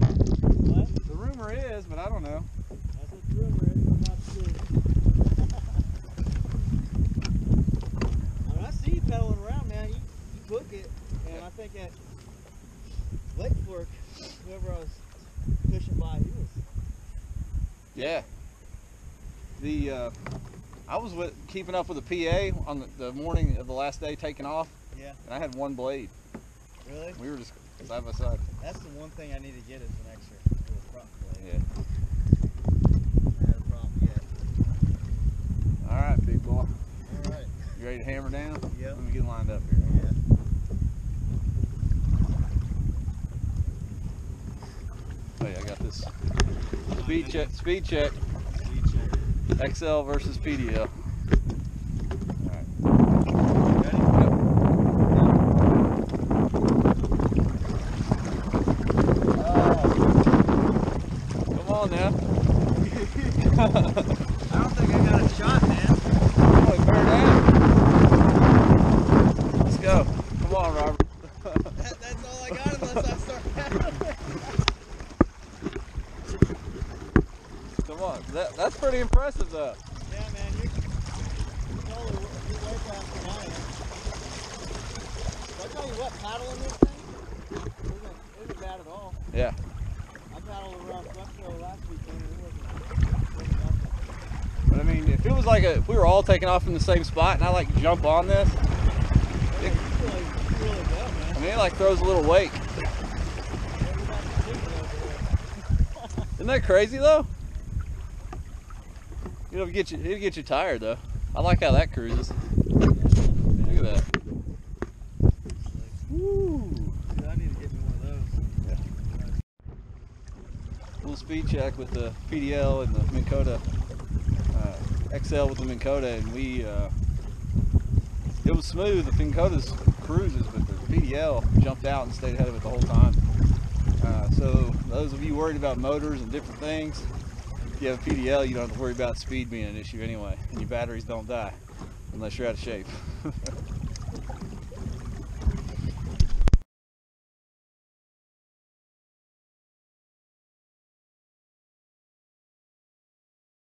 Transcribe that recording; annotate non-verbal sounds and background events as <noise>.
What? The rumor is, but I don't know. That's what the rumor is. We're about to. I mean, I see you pedaling around, man. You, you book it. And I think at Lake Fork, whoever I was fishing by, he was. Yeah. The uh, I was with, keeping up with the PA on the, the morning of the last day taking off, Yeah. and I had one blade. Really? We were just side by side. That's the one thing I need to get is an extra little front blade. Yeah. I had a problem yet. All right, big boy. All right. You ready to hammer down? Yep. Let me get lined up here. Yeah. Oh yeah, I got this. Speed check. Speed check. Speed check. XL versus PDL. Alright. Ready? Come on now. I don't think I got a shot, man. Bear eh? down. Let's go. Come on, Robert. <laughs> That, that's all I got unless I start. Come on. That, that's pretty impressive though. Yeah, man, you're, you're totally you're way faster than I am. Tell you what, paddling this thing isn't, isn't bad at all. Yeah. I paddled around Buffalo last weekend and it wasn't, wasn't nothing. But I mean, if it was like a, if we were all taking off in the same spot and I like jump on this, man. I mean, it like throws a little there. Isn't that crazy though? It'll get you, it'll get you tired though. I like how that cruises. Look at that. Woo. Dude, I need to get me one of those. Little speed check with the PDL and the Minn Kota uh, XL with the Minn Kota, and we uh, it was smooth. The Minn Kota's cruises, but the PDL jumped out and stayed ahead of it the whole time. Uh, so those of you worried about motors and different things, if you have a PDL, you don't have to worry about speed being an issue anyway, and your batteries don't die unless you're out of shape. <laughs>